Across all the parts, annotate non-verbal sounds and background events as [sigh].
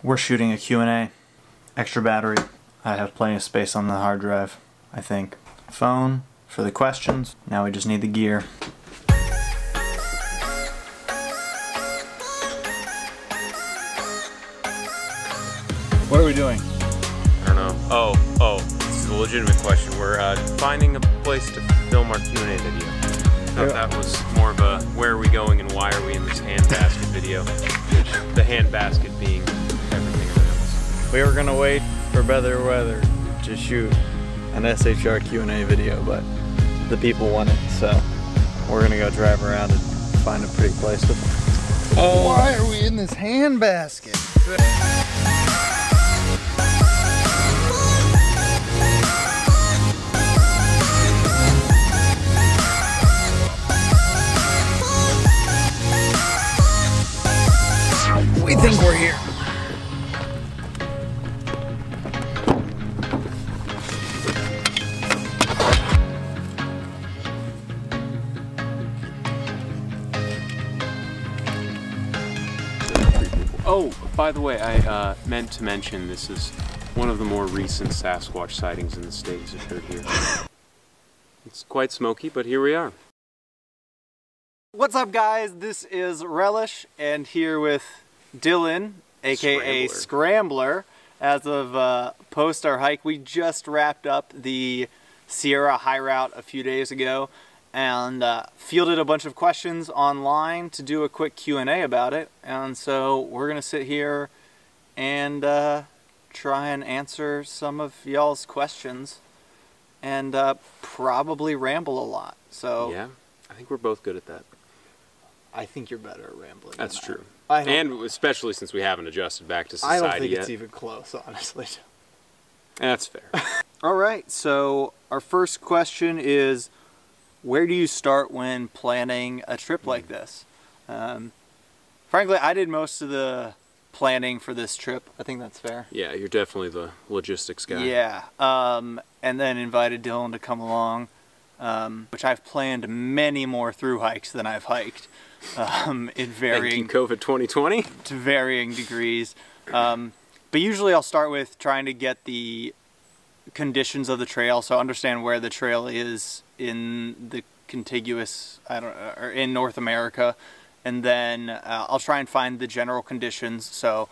We're shooting a Q&A. Extra battery. I have plenty of space on the hard drive, I think. Phone for the questions. Now we just need the gear. What are we doing? I don't know. Oh, oh, this is a legitimate question. We're uh, finding a place to film our Q&A video. Thought that was more of a where are we going and why are we in this hand basket video. [laughs] the hand basket being everything around us. We were gonna wait for better weather to shoot an SHR Q&A video, but the people want it, so we're gonna go drive around and find a pretty place to. Oh. Why are we in this hand basket? We think we're here. By the way, I uh, meant to mention this is one of the more recent Sasquatch sightings in the state has occurred here. It's quite smoky, but here we are. What's up guys? This is Relish and here with Dylan, aka Scrambler. Scrambler. As of uh, post our hike, we just wrapped up the Sierra High Route a few days ago and uh, fielded a bunch of questions online to do a quick Q&A about it. And so we're gonna sit here and uh, try and answer some of y'all's questions and uh, probably ramble a lot. So Yeah, I think we're both good at that. I think you're better at rambling. That's I true. am. I And especially since we haven't adjusted back to society I don't think yet. it's even close, honestly. That's fair. [laughs] All right. So our first question is, where do you start when planning a trip like Hmm. this? Um, frankly, I did most of the planning for this trip. I think that's fair. yeah, you're definitely the logistics guy. Yeah. Um, and then invited Dylan to come along, um, which I've planned many more through hikes than I've hiked, um, [laughs] in varying COVID 2020. to varying degrees. Um, but usually I'll start with trying to get the conditions of the trail, so understand where the trail is in the contiguous, I don't or in North America, and then uh, I'll try and find the general conditions. So,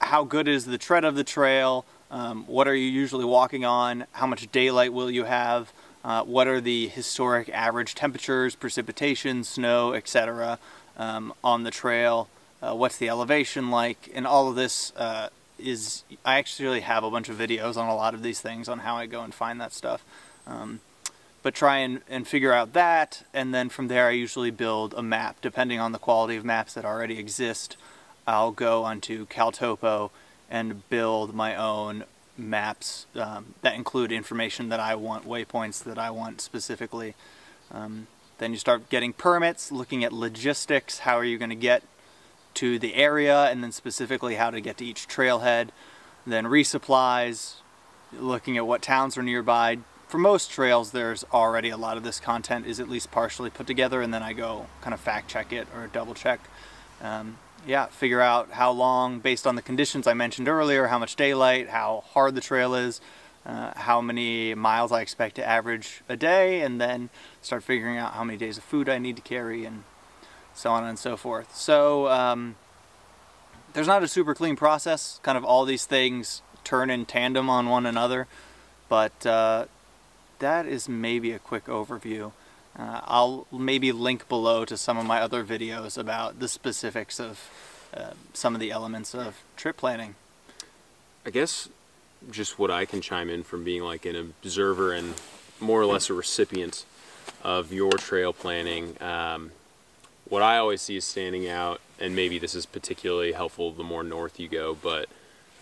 how good is the tread of the trail? Um, what are you usually walking on? How much daylight will you have? Uh, what are the historic average temperatures, precipitation, snow, etc. Um, on the trail? Uh, what's the elevation like? And all of this uh, is, I actually have a bunch of videos on a lot of these things on how I go and find that stuff. Um, but try and, and figure out that, and then from there I usually build a map. Depending on the quality of maps that already exist, I'll go onto Caltopo and build my own maps um, that include information that I want, waypoints that I want specifically. Um, then you start getting permits, looking at logistics. How are you going to get to the area, and then specifically how to get to each trailhead. Then resupplies, looking at what towns are nearby. For most trails, there's already a lot of this content is at least partially put together, and then I go kind of fact check it or double check. Um, yeah, figure out how long, based on the conditions I mentioned earlier, how much daylight, how hard the trail is, uh, how many miles I expect to average a day, and then start figuring out how many days of food I need to carry and so on and so forth. So um, there's not a super clean process. Kind of all these things turn in tandem on one another, but uh, that is maybe a quick overview. Uh, I'll maybe link below to some of my other videos about the specifics of uh, some of the elements of trip planning. I guess just what I can chime in from being like an observer and more or less a recipient of your trail planning. Um, what I always see is standing out, and maybe this is particularly helpful the more north you go, but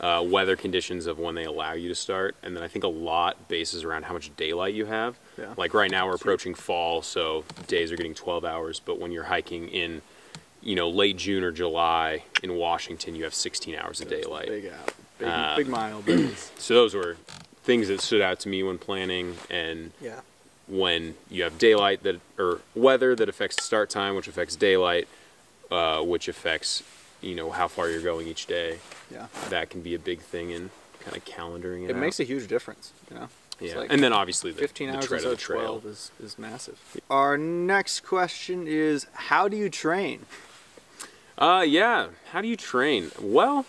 uh, weather conditions of when they allow you to start, and then I think a lot bases around how much daylight you have. Yeah. Like right now we're approaching fall, so days are getting 12 hours, but when you're hiking in, you know, late June or July in Washington, you have 16 hours of daylight. Big out, big, Um, big mile. [clears throat] So those were things that stood out to me when planning and Yeah. When you have daylight that or weather that affects start time, which affects daylight, uh, which affects you know how far you're going each day. Yeah. That can be a big thing in kind of calendaring it. It out. makes a huge difference, you know. It's yeah, like and then obviously the, 15 the hours tread instead of trail. 12 is, is massive. Our next question is how do you train? Uh, yeah. How do you train? Well,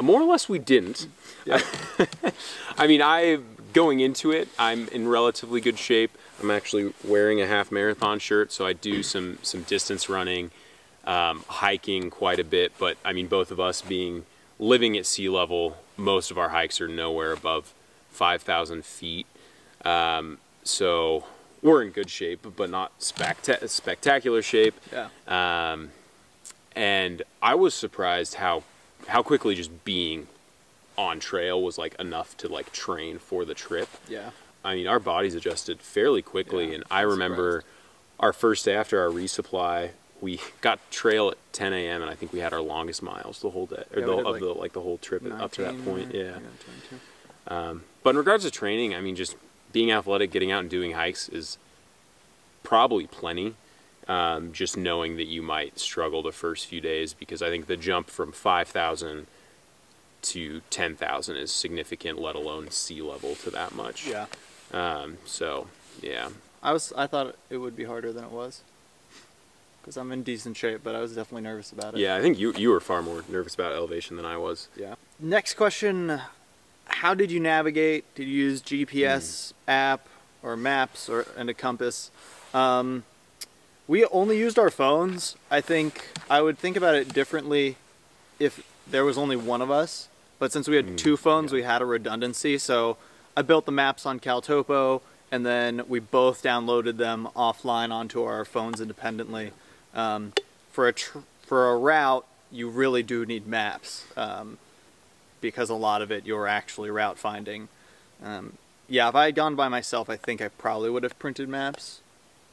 more or less we didn't. Yeah. [laughs] I mean, I going into it, I'm in relatively good shape. I'm actually wearing a half marathon shirt, so I do some some distance running, um, hiking quite a bit. But I mean, both of us being living at sea level, most of our hikes are nowhere above 5,000 feet. Um, so we're in good shape, but not specta- spectacular shape. Yeah. Um, and I was surprised how how quickly just being on trail was like enough to like train for the trip. Yeah. I mean, our bodies adjusted fairly quickly, Yeah, and I remember our first day after our resupply, we got trail at 10 a.m. and I think we had our longest miles the whole day, or Yeah, the, of like, the like the whole trip up to that point. or- Yeah. 22. Um, but in regards to training, I mean, just being athletic, getting out and doing hikes is probably plenty. Um, just knowing that you might struggle the first few days because I think the jump from 5,000 to 10,000 is significant, let alone sea level to that much. Yeah. Um, so, yeah. I was I thought it would be harder than it was. Cuz I'm in decent shape, but I was definitely nervous about it. Yeah, I think you you were far more nervous about elevation than I was. Yeah. Next question, how did you navigate? Did you use GPS app or maps or and a compass? Um, we only used our phones. I think I would think about it differently if there was only one of us. But since we had two phones, we had a redundancy. So I built the maps on Caltopo, and then we both downloaded them offline onto our phones independently. Um, for a tr- for a route, you really do need maps um, because a lot of it you're actually route finding. Um, yeah, if I had gone by myself, I think I probably would have printed maps.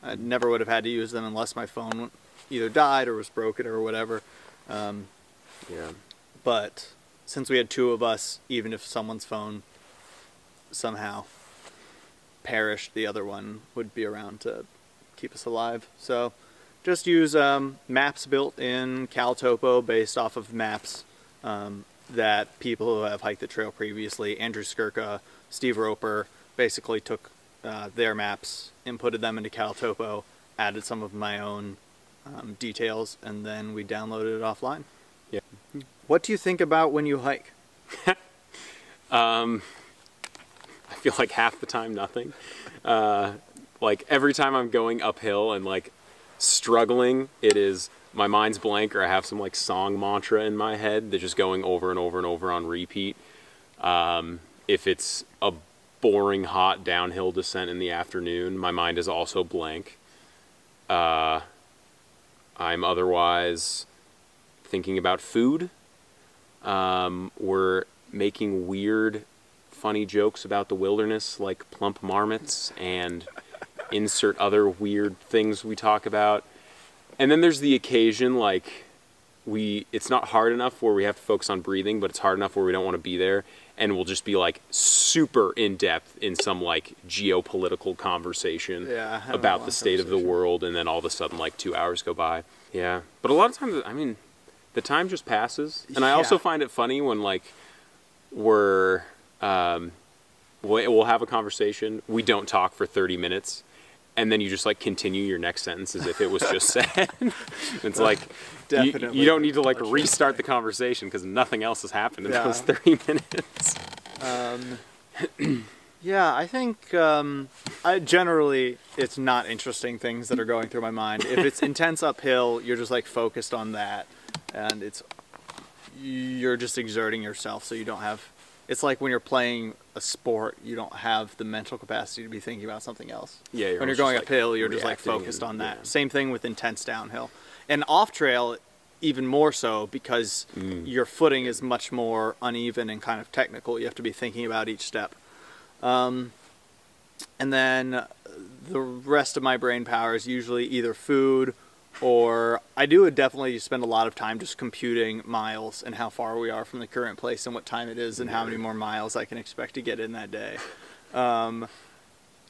I never would have had to use them unless my phone either died or was broken or whatever. Um, Yeah. but since we had two of us, even if someone's phone somehow perished, the other one would be around to keep us alive. So just use um, maps built in CalTopo based off of maps um, that people who have hiked the trail previously, Andrew Skurka, Steve Roper, basically took uh, their maps, inputted them into CalTopo, added some of my own um, details, and then we downloaded it offline. What do you think about when you hike? [laughs] Um, I feel like half the time nothing. Uh, like every time I'm going uphill and like struggling, it is my mind's blank or I have some like song mantra in my head that's just going over and over and over on repeat. Um, if it's a boring hot downhill descent in the afternoon, my mind is also blank. Uh, I'm otherwise thinking about food. Um, we're making weird, funny jokes about the wilderness, like plump marmots, and insert other weird things we talk about. And then there's the occasion, like we, it's not hard enough where we have to focus on breathing, but it's hard enough where we don't want to be there, and we'll just be like super in depth in some like geopolitical conversation Yeah, I had a about the state of the world, and then all of a sudden, like two hours go by. Yeah, but a lot of times, I mean, the time just passes, and I also find it funny when like we're um, we'll have a conversation, we don't talk for thirty minutes, and then you just like continue your next sentence as if it was just said. [laughs] it's like you, Definitely you don't need to like restart the conversation because nothing else has happened in Yeah. those thirty minutes. Um, [clears throat] yeah, I think um, I generally it's not interesting things that are going through my mind. If it's [laughs] intense uphill, you're just like focused on that, and it's you're just exerting yourself, so you don't have. It's like when you're playing a sport, you don't have the mental capacity to be thinking about something else. Yeah, you're when you're going like, uphill, you're just like focused and- on that. yeah. Same thing with intense downhill, and off trail, even more so because Mm. your footing is much more uneven and kind of technical. You have to be thinking about each step. Um, and then the rest of my brain power is usually either food or I do definitely spend a lot of time just computing miles and how far we are from the current place and what time it is and how many more miles I can expect to get in that day. Um,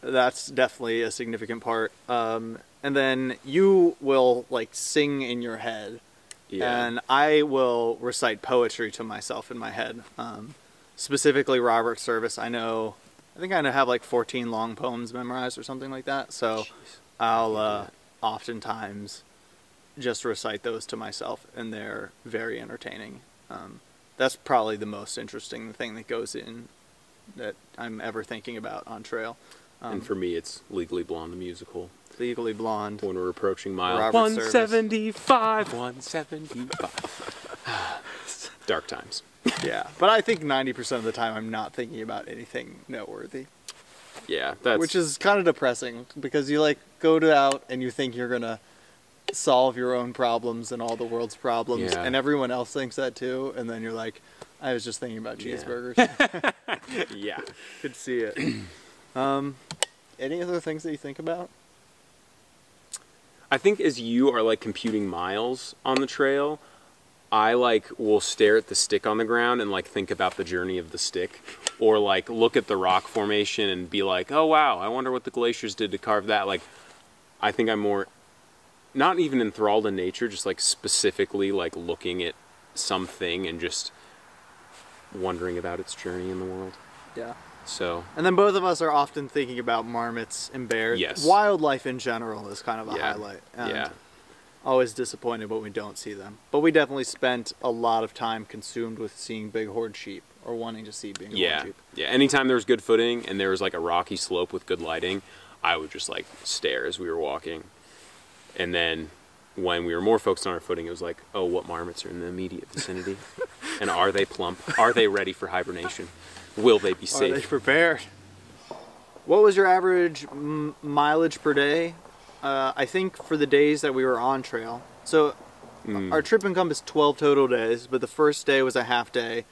that's definitely a significant part. Um, and then you will like sing in your head Yeah. and I will recite poetry to myself in my head. Um, specifically, Robert Service. I know. I think I have like 14 long poems memorized or something like that. So I'll uh, oftentimes just recite those to myself, and they're very entertaining. Um, that's probably the most interesting thing that goes in that I'm ever thinking about on trail. Um, and for me, it's Legally Blonde the musical. Legally Blonde. When we're approaching mile Robert Service. 175, 175. Dark times. yeah, but I think 90% of the time I'm not thinking about anything noteworthy, Yeah, that's which is kind of depressing because you like go to out and you think you're gonna solve your own problems and all the world's problems, Yeah. and everyone else thinks that too, and then you're like, I was just thinking about Yeah. cheeseburgers. [laughs] yeah. [laughs] Could see it. [clears throat] um, any other things that you think about? I think as you are like computing miles on the trail, I like will stare at the stick on the ground and like think about the journey of the stick, or like look at the rock formation and be like, oh wow, I wonder what the glaciers did to carve that. Like, I think I'm more, not even enthralled in nature, just like specifically like looking at something and just wondering about its journey in the world. Yeah. So And then both of us are often thinking about marmots and bears. Yes. Wildlife in general is kind of a Yeah. highlight. And yeah, Always disappointed when we don't see them. But we definitely spent a lot of time consumed with seeing big bighorn sheep or wanting to see bighorn yeah, sheep. yeah. Anytime there was good footing and there was like a rocky slope with good lighting, I would just like stare as we were walking. And then when we were more focused on our footing, it was like, oh, what marmots are in the immediate vicinity? [laughs] and are they plump? Are they ready for hibernation? Will they be safe? Are they prepared? What was your average m- mileage per day? Uh, I think for the days that we were on trail. So Mm. our trip encompassed 12 total days, but the first day was a half day,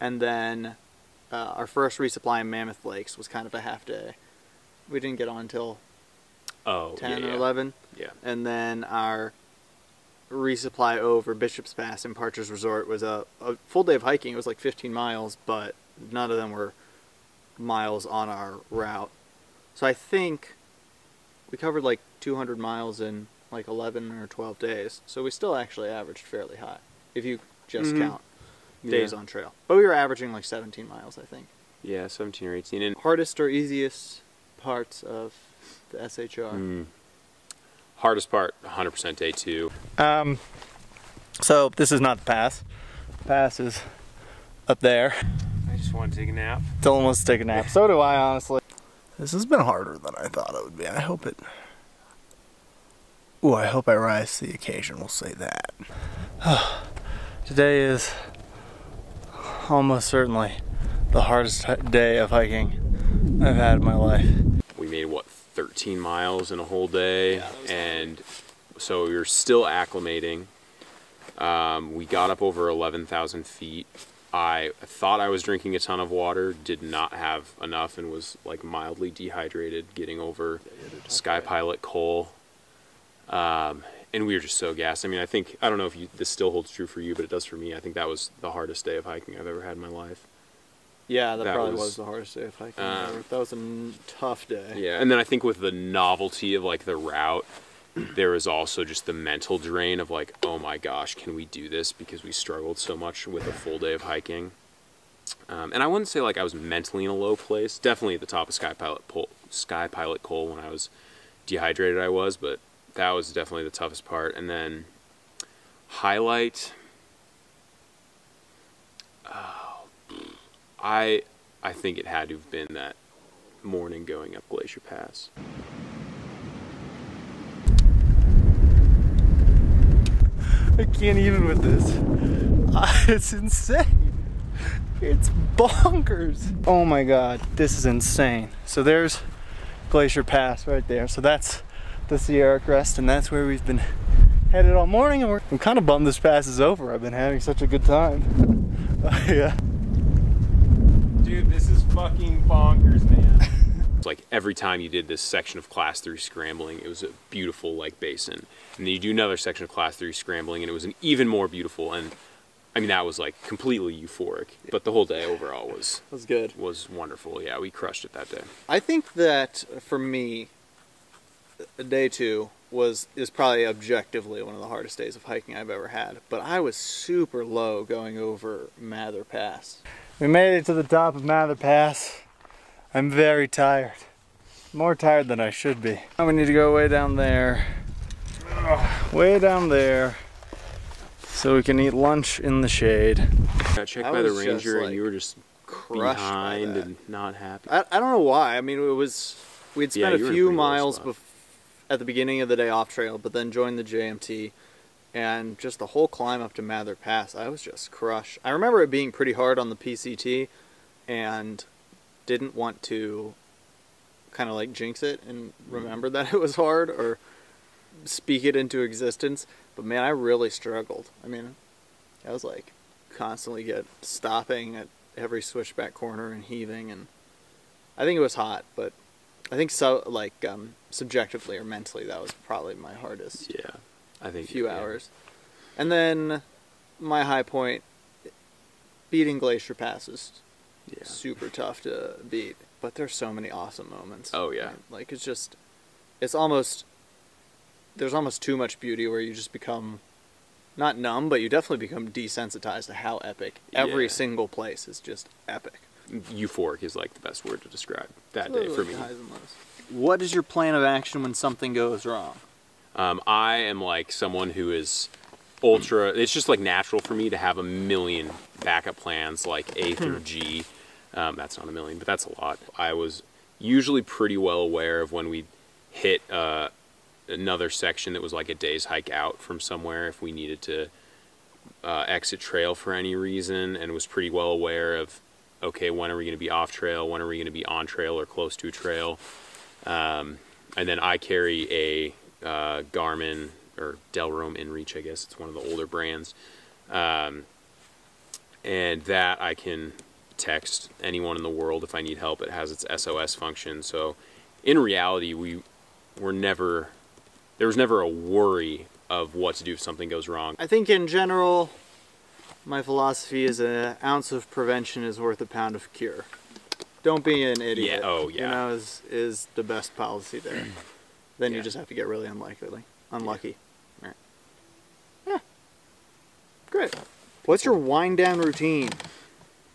and then uh, our first resupply in Mammoth Lakes was kind of a half day. We didn't get on until oh, 10 yeah, or yeah. 11, Yeah. and then our resupply over Bishop's Pass and Parcher's Resort was a, a full day of hiking. It was like 15 miles, but none of them were miles on our route. So I think we covered like 200 miles in like 11 or 12 days. So we still actually averaged fairly high if you just Mhm. count days Yeah. on trail. But we were averaging like 17 miles, I think. Yeah, 17 or 18. And Hardest or easiest parts of the SHR? mm, hardest part, 100% day two. Um, so this is not the pass. Pass is up there. I just want to take a nap. Dylan wants to take a nap. So do I, honestly. This has been harder than I thought it would be. I hope it. Ooh, I hope I rise to the occasion. We'll say that. [sighs] Today is almost certainly the hardest day of hiking I've had in my life. We made what 13 miles in a whole day and so we are still acclimating. Um, we got up over 11,000 feet. I thought I was drinking a ton of water did not have enough and was like mildly dehydrated getting over Sky Pilot Col. Um, and we were just so gassed. I mean I think I don't know if you, this still holds true for you but it does for me. I think that was the hardest day of hiking I've ever had in my life Yeah, that, That probably was- was, the hardest day of hiking. Um, that was a n- tough day. Yeah, and then I think with the novelty of like the route, there was also just the mental drain of like, oh my gosh, can we do this? Because we struggled so much with a full day of hiking. Um, and I wouldn't say like I was mentally in a low place. Definitely at the top of Sky Pilot pole, Sky Pilot Col when I was dehydrated, I was, but that was definitely the toughest part. And then highlight. Oh, I I think it had to have been that morning going up Glacier Pass. I can't even with this. [laughs] Uh, it's insane. It's bonkers. Oh my god, this is insane. So there's Glacier Pass right there. So that's the Sierra Crest, and that's where we've been headed all morning. And we're, I'm kind of bummed this pass is over. I've been having such a good time. [laughs] yeah. Dude, this is fucking bonkers, man. it's [laughs] like every time you did this section of class three scrambling, it was a beautiful like basin. And then you do another section of class three scrambling and it was an even more beautiful and I mean that was like completely euphoric. But the whole day overall was was good. was wonderful. Yeah, we crushed it that day. I think that for me, uh, day two was is probably objectively one of the hardest days of hiking I've ever had. But I was super low going over Mather Pass. We made it to the top of Mather Pass. I'm very tired. More tired than I should be. Now we need to go way down there. Ugh, Way down there. So we can eat lunch in the shade. Got checked I by the ranger, like, and you were just Crushed behind and not happy. I, I don't know why. I mean, it was we'd spent you were a few miles bef- at the beginning of the day off trail, but then joined the JMT, and just the whole climb up to Mather Pass, I was just crushed. I remember it being pretty hard on the PCT, and didn't want to kind of like jinx it and Mm-hmm. remember that it was hard or speak it into existence. But man, I really struggled. I mean, I was like constantly get stopping at every switchback corner and heaving, and I think it was hot, but I think so like um, subjectively or mentally that was probably my hardest yeah, I think few yeah. hours. And then my high point, beating glacier passes, Yeah. super tough to beat. But there's so many awesome moments. Oh, yeah. right? Like it's just, it's almost, there's almost too much beauty where you just become, not numb, but you definitely become desensitized to how epic. Every Yeah. single place is just epic. Euphoric is like the best word to describe that day for me. highs and lows. What is your plan of action when something goes wrong? Um, I am like someone who is ultra. It's just like natural for me to have a million backup plans, like A through G. Um, that's not a million, but that's a lot. I was usually pretty well aware of when we hit uh, another section that was like a day's hike out from somewhere if we needed to uh, exit trail for any reason, and was pretty well aware of okay, when are we going to be off trail? When are we going to be on trail or close to a trail? Um, and then I carry a uh, Garmin or DeLorme InReach, I guess it's one of the older brands, um, and that I can text anyone in the world if I need help. It has its SOS function. So, in reality, we were never there was never a worry of what to do if something goes wrong. I think in general, my philosophy is an ounce of prevention is worth a pound of cure. Don't be an idiot. Yeah, oh, yeah. You know, is is the best policy there. [clears throat] then you just have to get really unlikely, unlucky. Right. Yeah. Great. What's your wind down routine?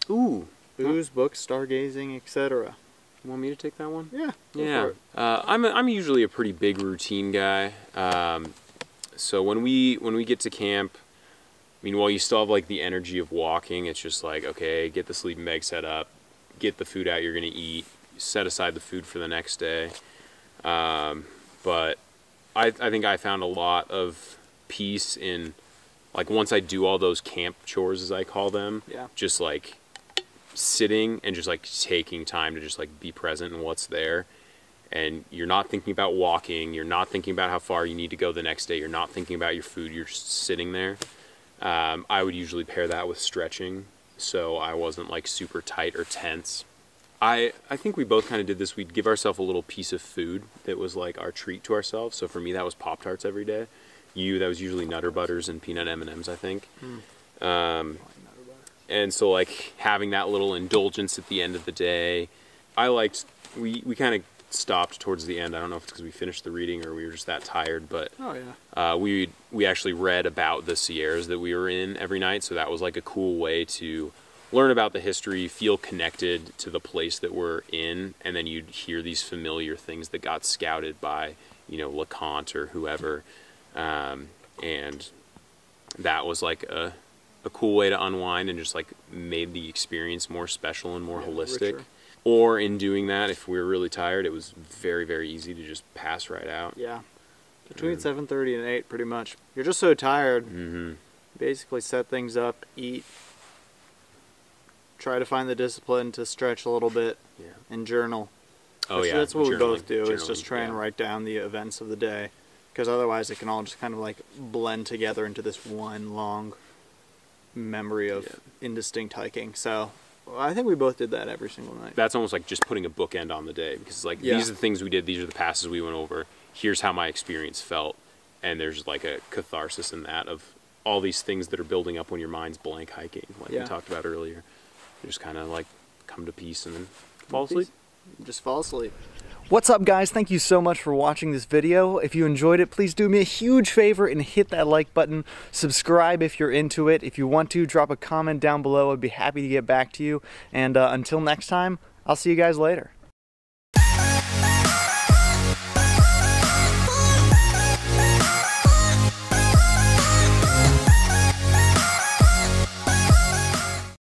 Ooh, Booze, books, stargazing, etc. you want me to take that one? Yeah. Yeah, uh, I'm a, I'm usually a pretty big routine guy. Um, so when we when we get to camp, I mean, while you still have like the energy of walking, it's just like okay, get the sleeping bag set up, get the food out you're gonna eat, set aside the food for the next day. Um, but I I think I found a lot of peace in like once I do all those camp chores as I call them, Yeah. just like sitting and just like taking time to just like be present in what's there. And you're not thinking about walking you're not thinking about how far you need to go the next day you're not thinking about your food you're just sitting there. Um, i would usually pair that with stretching so i wasn't like super tight or tense i i think we both kind of did this. We'd give ourselves a little piece of food that was like our treat to ourselves. So for me that was pop tarts every day. You that was usually nutter butters and peanut m&ms i think. Um, and so like having that little indulgence at the end of the day i liked we we kind of stopped towards the end. I don't know if it's because we finished the reading or we were just that tired but Oh yeah. uh, we we actually read about the sierras that we were in every night. So that was like a cool way to learn about the history feel connected to the place that we're in and then you'd hear these familiar things that got scouted by you know LeConte or whoever um, and that was like a, a cool way to unwind and just like made the experience more special and more Yeah, holistic richer. or in doing that if we were really tired it was very very easy to just pass right out Yeah. Between Mm. seven thirty and eight, pretty much. You're just so tired. hmm basically set things up, eat, try to find the discipline to stretch a little bit yeah and journal. oh That's- yeah that's what we both do. Is just try and write down the events of the day, because otherwise it can all just kind of like blend together into this one long memory of Yeah. indistinct hiking. So I think we both did that every single night. that's almost like just putting a bookend on the day because like Yeah. these are the things we did these are the passes we went over here's how my experience felt and there's like a catharsis in that of all these things that are building up when your mind's blank hiking like Yeah. we talked about earlier just kind of like come to peace and then fall Peace. asleep just fall asleep. What's up guys? Thank you so much for watching this video. If you enjoyed it, please do me a huge favor and hit that like button. Subscribe if you're into it. If you want to, drop a comment down below. I'd be happy to get back to you. And uh, until next time, I'll see you guys later.